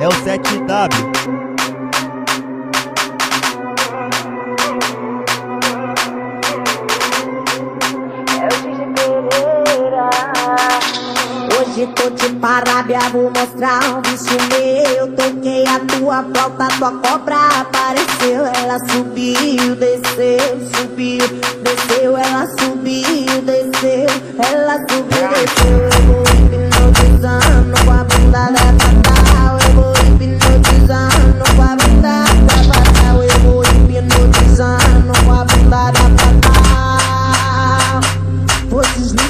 É o 7W. Hoje tô de parábia, vou mostrar um bicho meu. Toquei a tua volta, tua cobra apareceu. Ela subiu, desceu, subiu, desceu. Ela subiu, desceu, ela subiu, desceu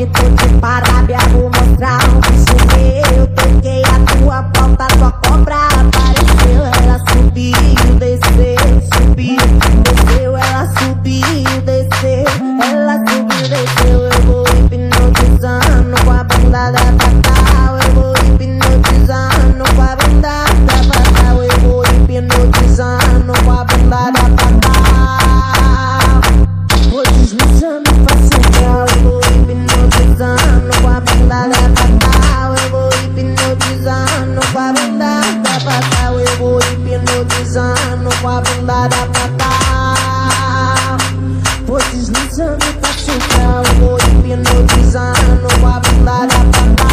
De parábia, vou mostrar um bicho meu Toquei a tua pauta, tua cobra apareceu. Ela subiu, desceu, subiu, desceu. Ela subiu, desceu, ela subiu, desceu. Eu vou hipnotizando com a bunda da fatal Eu vou hipnotizando com a bunda da fatal Eu vou hipnotizando com a bunda da fatal Vou deslizando pra hipnotizando com a bunda da fatal Vou deslizando pra Eu vou hipnotizando com a bunda da fatal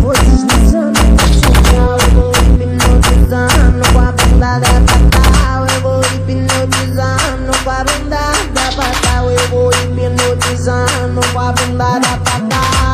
Vou deslizando pra Eu vou hipnotizando com a bunda da fatal Eu vou hipnotizando com a bunda da fatal Eu vou hipnotizando com a bunda da fatal